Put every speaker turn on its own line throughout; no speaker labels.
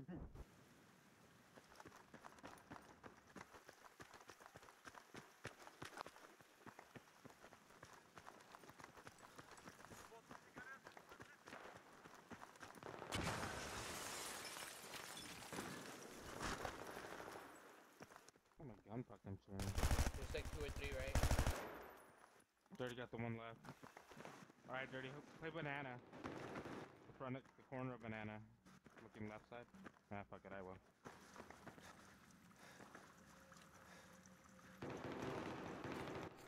Oh my gun fucking turn.
There's like two or three, right?
Dirty got the one left. Alright, Dirty, play banana. The front, the corner of banana. Looking left side. Ah, fuck it, I will.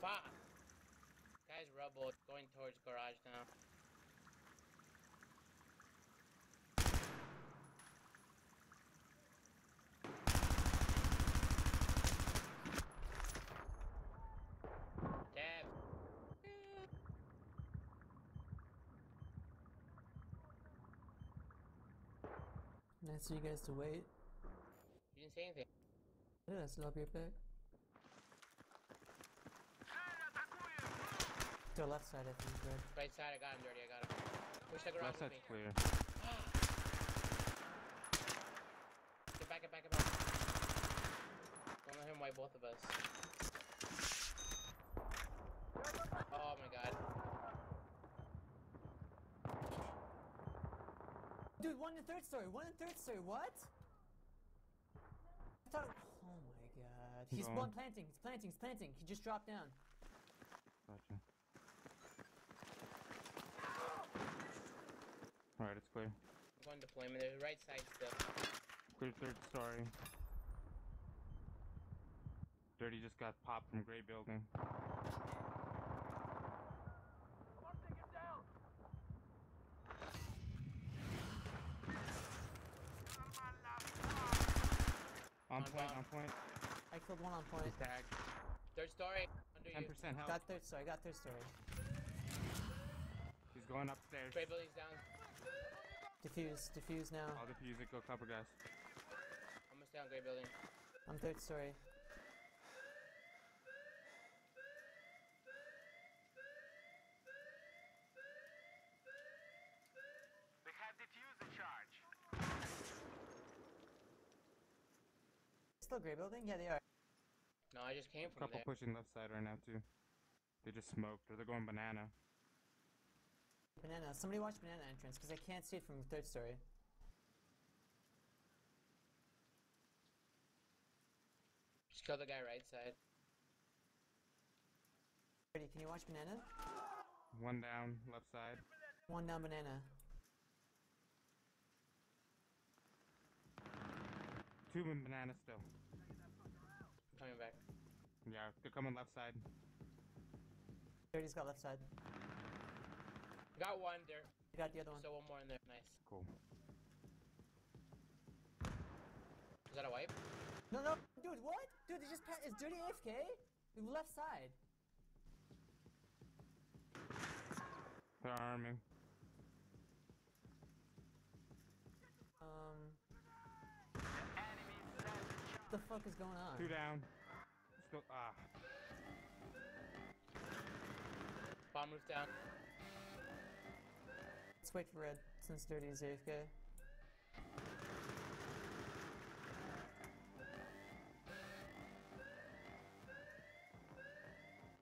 Fuck! Guy's rubble going towards garage now.
Nice for you guys to wait.
You didn't say anything.
Yeah, still up your pick. To the left side, I think, good.
Right side, I got him dirty, I got him. Push the garage
Left
with
side's
me.
clear.
Get back, get back, get back. Don't let him wipe both of us. Oh my god.
Dude, one in third story, one in third story, what? I thought, oh my god. He's
Go
one planting, he's planting, he's planting. He just dropped down.
Gotcha. Alright, it's clear.
I'm deployment. There's right side still.
Clear third story. Dirty just got popped from gray building. On
On
point,
bomb.
on point.
I killed one on point.
Tag.
Third story. Under
10% health.
Got third story, got third story.
He's going upstairs.
Gray building's down.
Diffuse, diffuse now.
I'll defuse it, go cover guys.
I'm gonna stay on gray building.
I'm third story. Still gray building? Yeah, they are.
No, I just came from
Couple
there.
pushing left side right now too. They just smoked, or they're going banana.
Banana. Somebody watch banana entrance, because I can't see it from the third story.
Just kill the guy right side.
Ready, can you watch banana?
One down, left side.
One down banana.
Two in banana still.
I'm coming back.
Yeah, they're coming left side.
Dirty's got left side.
Got one there.
You got the other one.
Still one more in there. Nice.
Cool.
Is that a wipe?
No, no, dude, what? Dude, they just passed. Is Dirty AFK? The left side.
They're arming.
Um,
Enemy set
what the fuck is going on?
Two down. Still, ah.
Bomb roof down.
Let's wait for red since Dirty is AFK.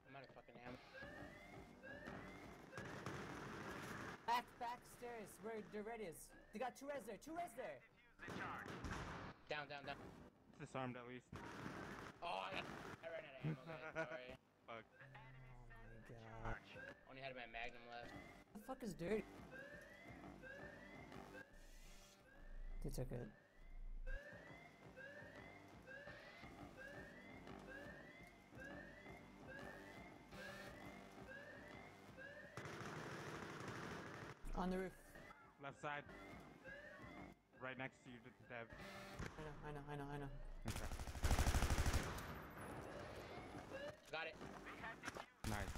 I'm out of fucking ammo.
Back, back stairs, where the red is. They got two res there, two res there.
Down, down, down.
Disarmed at least.
Oh, I got. I ran out of ammo. guys. Sorry.
Fuck.
Oh my god.
Only had my magnum left.
the fuck is Dirty? They took it. On the roof.
Left side. Right next to you, Dev.
I know, I know, I know, I know.
Okay.
Got it.
We have diffuser.
Nice.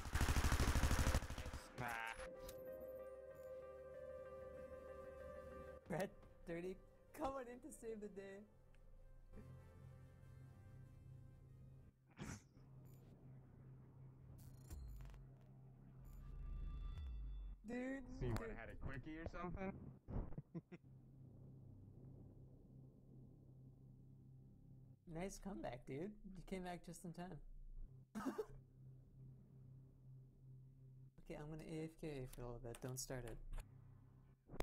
Nice.
Ah.
Red 30 coming in to save the day. Dude,
So you would
dude.
have had a quickie or something?
Nice comeback, dude. You came back just in time. okay, I'm gonna AFK for a little bit. Don't start it. What?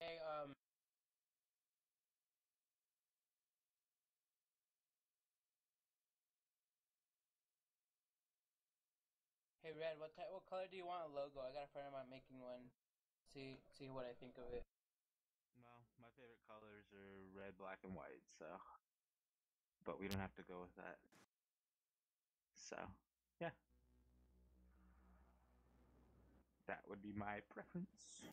Hey, um. Hey, Red, what type, what color do you want a logo? I got a friend of mine making one. See, see what I think of it.
Well, my favorite colors are red, black, and white, so. But we don't have to go with that. So, yeah. That would be my preference.